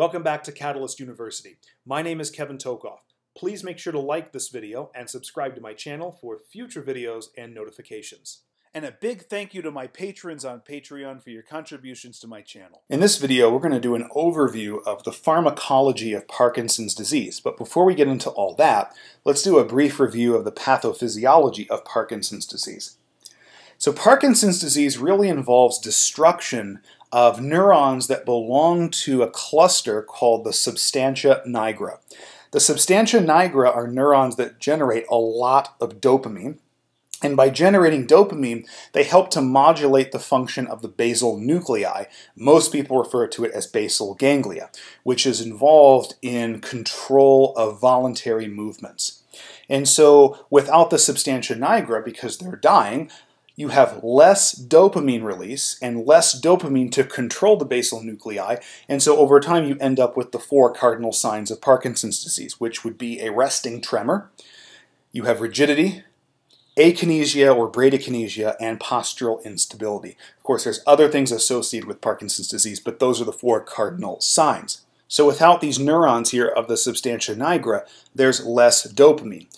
Welcome back to Catalyst University. My name is Kevin Tokoph. Please make sure to like this video and subscribe to my channel for future videos and notifications. And a big thank you to my patrons on Patreon for your contributions to my channel. In this video, we're going to do an overview of the pharmacology of Parkinson's disease. But before we get into all that, let's do a brief review of the pathophysiology of Parkinson's disease. So Parkinson's disease really involves destruction of neurons that belong to a cluster called the substantia nigra. The substantia nigra are neurons that generate a lot of dopamine, and by generating dopamine, they help to modulate the function of the basal nuclei. Most people refer to it as basal ganglia, which is involved in control of voluntary movements. And so, without the substantia nigra, because they're dying, you have less dopamine release and less dopamine to control the basal nuclei. And so over time, you end up with the four cardinal signs of Parkinson's disease, which would be a resting tremor. You have rigidity, akinesia or bradykinesia, and postural instability. Of course, there's other things associated with Parkinson's disease, but those are the four cardinal signs. So without these neurons here of the substantia nigra, there's less dopamine.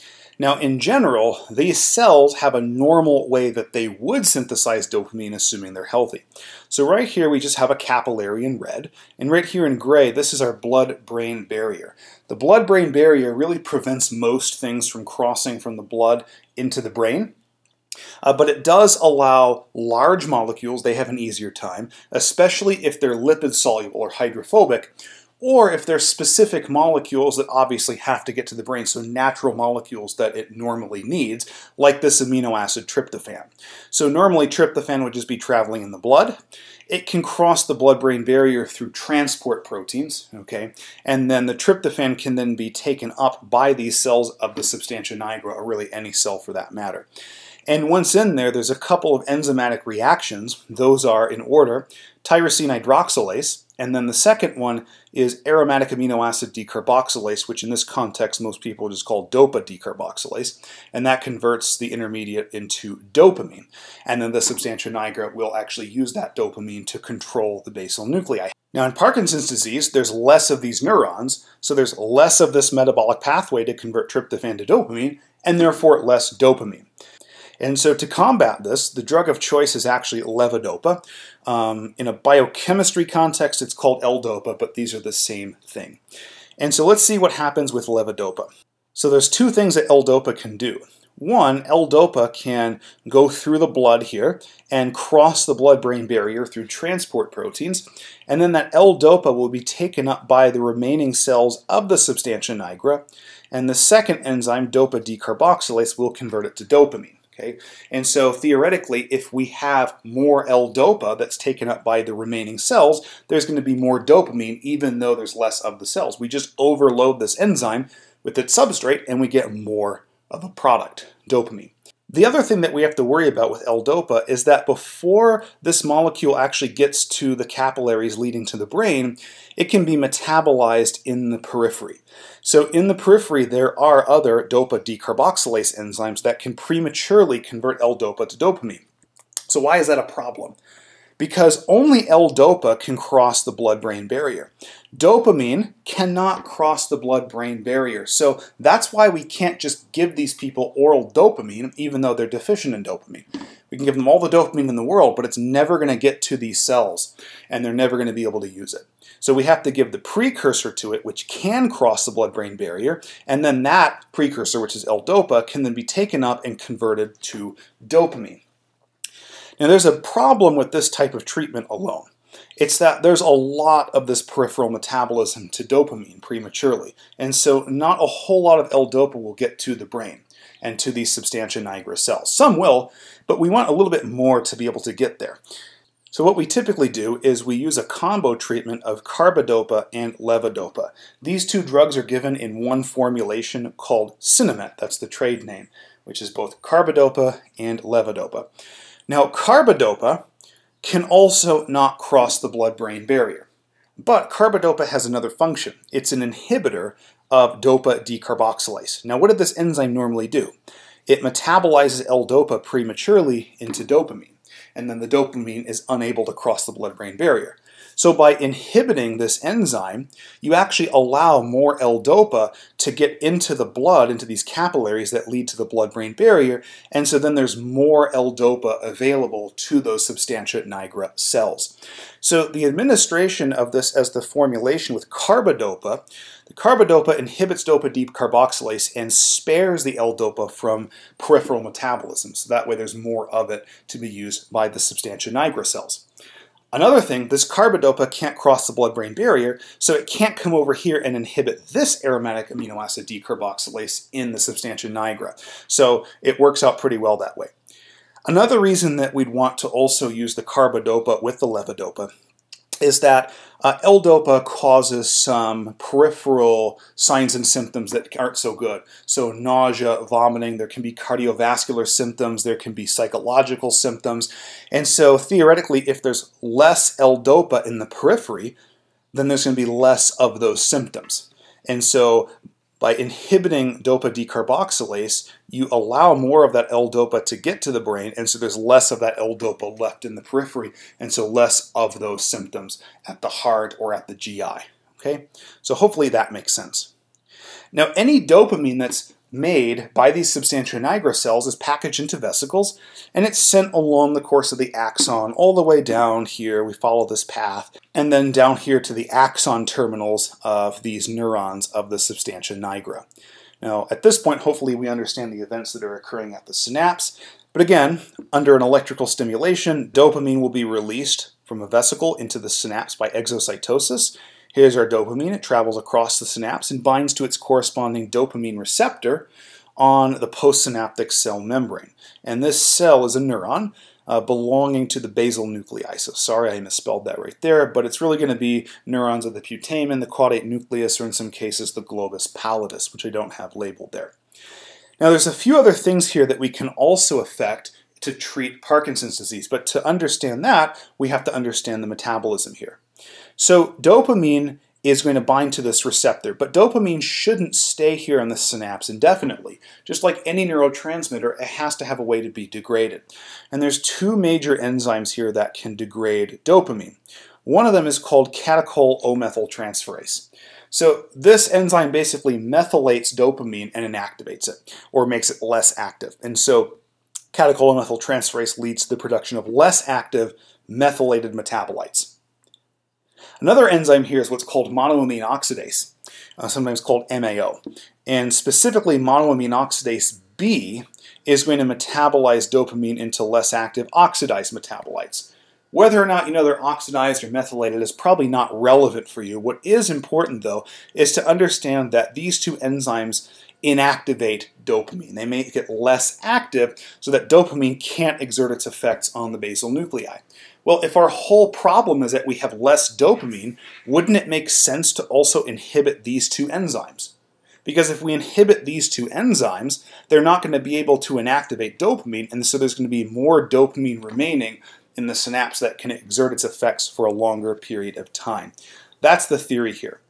Now, in general, these cells have a normal way that they would synthesize dopamine, assuming they're healthy. So right here, we just have a capillary in red, and right here in gray, this is our blood-brain barrier. The blood-brain barrier really prevents most things from crossing from the blood into the brain. Uh, but it does allow large molecules, they have an easier time, especially if they're lipid soluble or hydrophobic, or if there's specific molecules that obviously have to get to the brain, so natural molecules that it normally needs, like this amino acid tryptophan. So normally tryptophan would just be traveling in the blood. It can cross the blood-brain barrier through transport proteins, okay, and then the tryptophan can then be taken up by these cells of the substantia nigra, or really any cell for that matter. And once in there, there's a couple of enzymatic reactions. Those are in order tyrosine hydroxylase, and then the second one is aromatic amino acid decarboxylase, which in this context most people just call dopa decarboxylase, and that converts the intermediate into dopamine. And then the substantia nigra will actually use that dopamine to control the basal nuclei. Now in Parkinson's disease, there's less of these neurons, so there's less of this metabolic pathway to convert tryptophan to dopamine, and therefore less dopamine. And so to combat this, the drug of choice is actually levodopa. Um, in a biochemistry context, it's called L-DOPA, but these are the same thing. And so let's see what happens with levodopa. So there's two things that L-DOPA can do. One, L-DOPA can go through the blood here and cross the blood-brain barrier through transport proteins, and then that L-DOPA will be taken up by the remaining cells of the substantia nigra, and the second enzyme, dopa decarboxylase, will convert it to dopamine. Okay, and so theoretically, if we have more L-DOPA that's taken up by the remaining cells, there's going to be more dopamine, even though there's less of the cells. We just overload this enzyme with its substrate, and we get more of a product, dopamine. The other thing that we have to worry about with L-DOPA is that before this molecule actually gets to the capillaries leading to the brain, it can be metabolized in the periphery. So in the periphery, there are other DOPA decarboxylase enzymes that can prematurely convert L-DOPA to dopamine. So why is that a problem? Because only L-DOPA can cross the blood-brain barrier. Dopamine cannot cross the blood-brain barrier. So that's why we can't just give these people oral dopamine even though they're deficient in dopamine. We can give them all the dopamine in the world, but it's never going to get to these cells and they're never going to be able to use it. So we have to give the precursor to it, which can cross the blood-brain barrier, and then that precursor, which is L-DOPA, can then be taken up and converted to dopamine. Now, there's a problem with this type of treatment alone. It's that there's a lot of this peripheral metabolism to dopamine prematurely, and so not a whole lot of L-DOPA will get to the brain and to these substantia nigra cells. Some will, but we want a little bit more to be able to get there. So what we typically do is we use a combo treatment of carbidopa and levodopa. These two drugs are given in one formulation called Sinemet, that's the trade name, which is both carbidopa and levodopa. Now, carbidopa can also not cross the blood-brain barrier. But carbidopa has another function. It's an inhibitor of dopa decarboxylase. Now, what did this enzyme normally do? It metabolizes L-dopa prematurely into dopamine, and then the dopamine is unable to cross the blood-brain barrier. So by inhibiting this enzyme, you actually allow more L-DOPA to get into the blood, into these capillaries that lead to the blood-brain barrier, and so then there's more L-DOPA available to those substantia nigra cells. So the administration of this as the formulation with carbidopa, the carbidopa inhibits dopa decarboxylase and spares the L-DOPA from peripheral metabolism, so that way there's more of it to be used by the substantia nigra cells. Another thing, this carbidopa can't cross the blood-brain barrier, so it can't come over here and inhibit this aromatic amino acid decarboxylase in the substantia nigra. So it works out pretty well that way. Another reason that we'd want to also use the carbidopa with the levodopa is that uh, L-DOPA causes some peripheral signs and symptoms that aren't so good. So nausea, vomiting, there can be cardiovascular symptoms, there can be psychological symptoms. And so theoretically, if there's less L-DOPA in the periphery, then there's going to be less of those symptoms. And so by inhibiting dopa decarboxylase, you allow more of that L-DOPA to get to the brain, and so there's less of that L-DOPA left in the periphery, and so less of those symptoms at the heart or at the GI. Okay, so hopefully that makes sense. Now, any dopamine that's made by these substantia nigra cells is packaged into vesicles and it's sent along the course of the axon all the way down here. We follow this path and then down here to the axon terminals of these neurons of the substantia nigra. Now, at this point, hopefully we understand the events that are occurring at the synapse. But again, under an electrical stimulation, dopamine will be released from a vesicle into the synapse by exocytosis, Here's our dopamine. It travels across the synapse and binds to its corresponding dopamine receptor on the postsynaptic cell membrane. And this cell is a neuron uh, belonging to the basal nuclei. So sorry I misspelled that right there, but it's really going to be neurons of the putamen, the caudate nucleus, or in some cases the globus pallidus, which I don't have labeled there. Now there's a few other things here that we can also affect to treat Parkinson's disease, but to understand that, we have to understand the metabolism here. So dopamine is going to bind to this receptor, but dopamine shouldn't stay here in the synapse indefinitely. Just like any neurotransmitter, it has to have a way to be degraded. And there's two major enzymes here that can degrade dopamine. One of them is called catechol O-methyltransferase. So this enzyme basically methylates dopamine and inactivates it, or makes it less active. And so catechol O-methyltransferase leads to the production of less active methylated metabolites. Another enzyme here is what's called monoamine oxidase, uh, sometimes called MAO. And specifically, monoamine oxidase B is going to metabolize dopamine into less active oxidized metabolites. Whether or not you know they're oxidized or methylated is probably not relevant for you. What is important, though, is to understand that these two enzymes inactivate dopamine. They make it less active so that dopamine can't exert its effects on the basal nuclei. Well, if our whole problem is that we have less dopamine, wouldn't it make sense to also inhibit these two enzymes? Because if we inhibit these two enzymes, they're not going to be able to inactivate dopamine, and so there's going to be more dopamine remaining in the synapse that can exert its effects for a longer period of time. That's the theory here.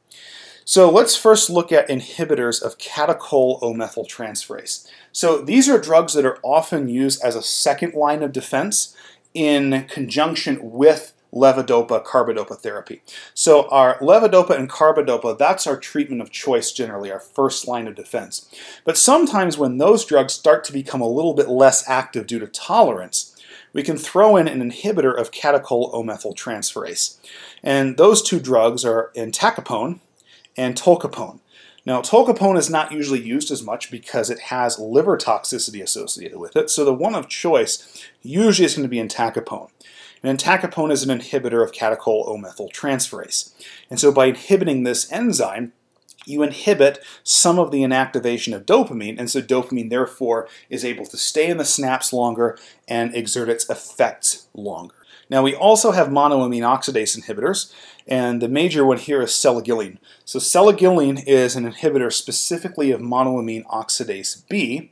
So let's first look at inhibitors of catechol O-methyltransferase. So these are drugs that are often used as a second line of defense in conjunction with levodopa carbidopa therapy. So our levodopa and carbidopa, that's our treatment of choice generally, our first line of defense. But sometimes when those drugs start to become a little bit less active due to tolerance, we can throw in an inhibitor of catechol O-methyltransferase. And those two drugs are entacapone, and tolcapone. Now, tolcapone is not usually used as much because it has liver toxicity associated with it, so the one of choice usually is going to be entacapone. And entacapone is an inhibitor of catechol O-methyltransferase. And so by inhibiting this enzyme, you inhibit some of the inactivation of dopamine, and so dopamine therefore is able to stay in the synapse longer and exert its effects longer. Now we also have monoamine oxidase inhibitors, and the major one here is selegiline. So selegiline is an inhibitor specifically of monoamine oxidase B,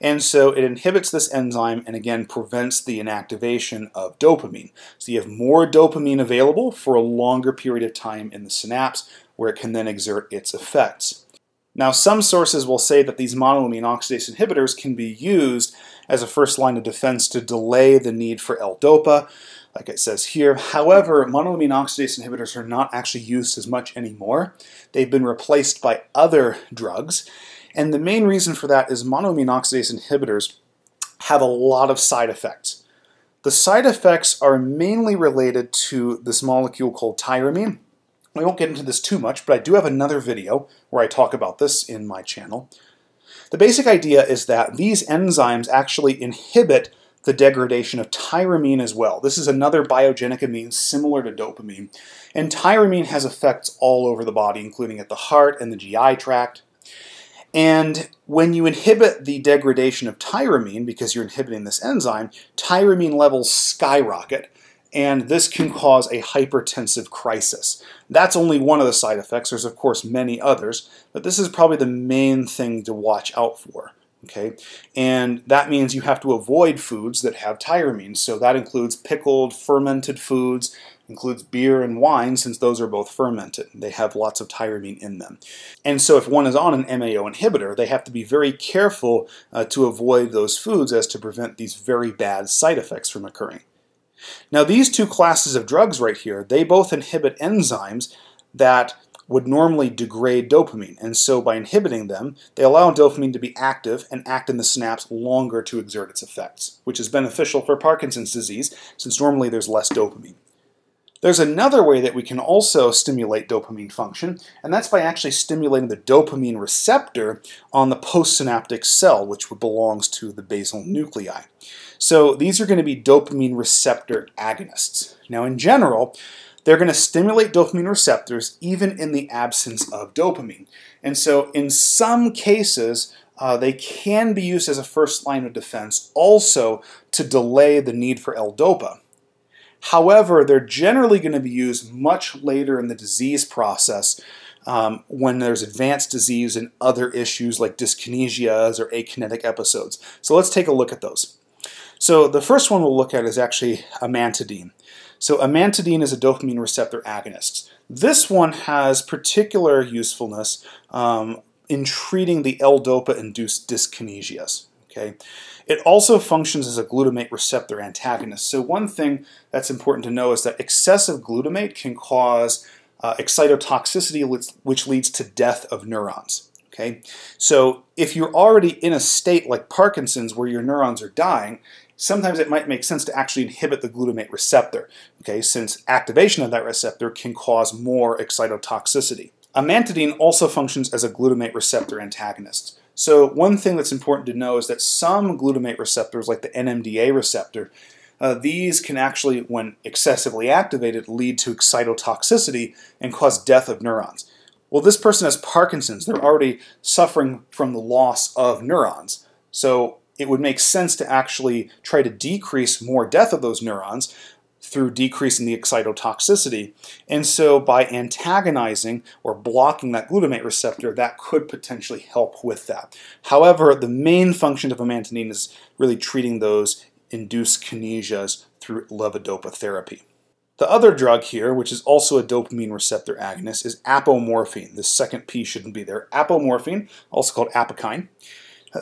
and so it inhibits this enzyme and again prevents the inactivation of dopamine. So you have more dopamine available for a longer period of time in the synapse where it can then exert its effects. Now, some sources will say that these monoamine oxidase inhibitors can be used as a first line of defense to delay the need for L-DOPA, like it says here. However, monoamine oxidase inhibitors are not actually used as much anymore. They've been replaced by other drugs. And the main reason for that is monoamine oxidase inhibitors have a lot of side effects. The side effects are mainly related to this molecule called tyramine. I won't get into this too much, but I do have another video where I talk about this in my channel. The basic idea is that these enzymes actually inhibit the degradation of tyramine as well. This is another biogenic amine similar to dopamine. And tyramine has effects all over the body, including at the heart and the GI tract. And when you inhibit the degradation of tyramine, because you're inhibiting this enzyme, tyramine levels skyrocket, and this can cause a hypertensive crisis. That's only one of the side effects. There's, of course, many others, but this is probably the main thing to watch out for. Okay, and that means you have to avoid foods that have tyramine. So that includes pickled, fermented foods, includes beer and wine since those are both fermented. They have lots of tyramine in them. And so if one is on an MAO inhibitor, they have to be very careful uh, to avoid those foods as to prevent these very bad side effects from occurring. Now these two classes of drugs right here, they both inhibit enzymes that would normally degrade dopamine. And so by inhibiting them, they allow dopamine to be active and act in the synapse longer to exert its effects, which is beneficial for Parkinson's disease since normally there's less dopamine. There's another way that we can also stimulate dopamine function, and that's by actually stimulating the dopamine receptor on the postsynaptic cell, which belongs to the basal nuclei. So these are going to be dopamine receptor agonists. Now, in general, they're going to stimulate dopamine receptors even in the absence of dopamine. And so, in some cases, uh, they can be used as a first line of defense also to delay the need for L-DOPA. However, they're generally going to be used much later in the disease process um, when there's advanced disease and other issues like dyskinesias or akinetic episodes. So let's take a look at those. So the first one we'll look at is actually amantadine. So amantadine is a dopamine receptor agonist. This one has particular usefulness um, in treating the L-DOPA-induced dyskinesias. Okay. It also functions as a glutamate receptor antagonist. So one thing that's important to know is that excessive glutamate can cause uh, excitotoxicity, which leads to death of neurons. Okay, so if you're already in a state like Parkinson's where your neurons are dying, sometimes it might make sense to actually inhibit the glutamate receptor, okay, since activation of that receptor can cause more excitotoxicity. Amantadine also functions as a glutamate receptor antagonist. So one thing that's important to know is that some glutamate receptors, like the NMDA receptor, uh, these can actually, when excessively activated, lead to excitotoxicity and cause death of neurons. Well, this person has Parkinson's. They're already suffering from the loss of neurons. So it would make sense to actually try to decrease more death of those neurons through decreasing the excitotoxicity. And so by antagonizing or blocking that glutamate receptor, that could potentially help with that. However, the main function of amantadine is really treating those induced kinesias through levodopa therapy. The other drug here, which is also a dopamine receptor agonist, is apomorphine. The second P shouldn't be there. Apomorphine, also called Apokyn.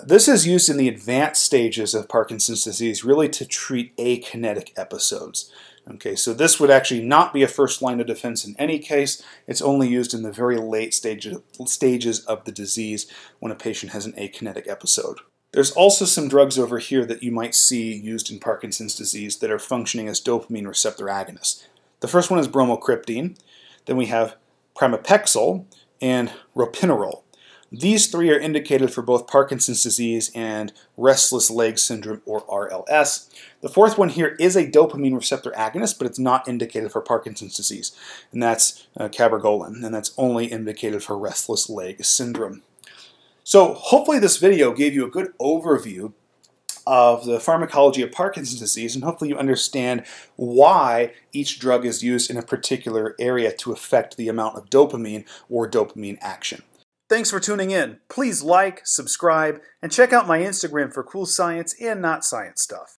This is used in the advanced stages of Parkinson's disease really to treat akinetic episodes. Okay, so this would actually not be a first line of defense in any case. It's only used in the very late stages stages of the disease when a patient has an akinetic episode. There's also some drugs over here that you might see used in Parkinson's disease that are functioning as dopamine receptor agonists. The first one is bromocriptine. Then we have pramipexole and ropinirole. These three are indicated for both Parkinson's disease and restless leg syndrome or RLS. The fourth one here is a dopamine receptor agonist, but it's not indicated for Parkinson's disease, and that's uh, cabergoline, and that's only indicated for restless leg syndrome. So hopefully this video gave you a good overview of the pharmacology of Parkinson's disease, and hopefully you understand why each drug is used in a particular area to affect the amount of dopamine or dopamine action. Thanks for tuning in. Please like, subscribe, and check out my Instagram for cool science and not science stuff.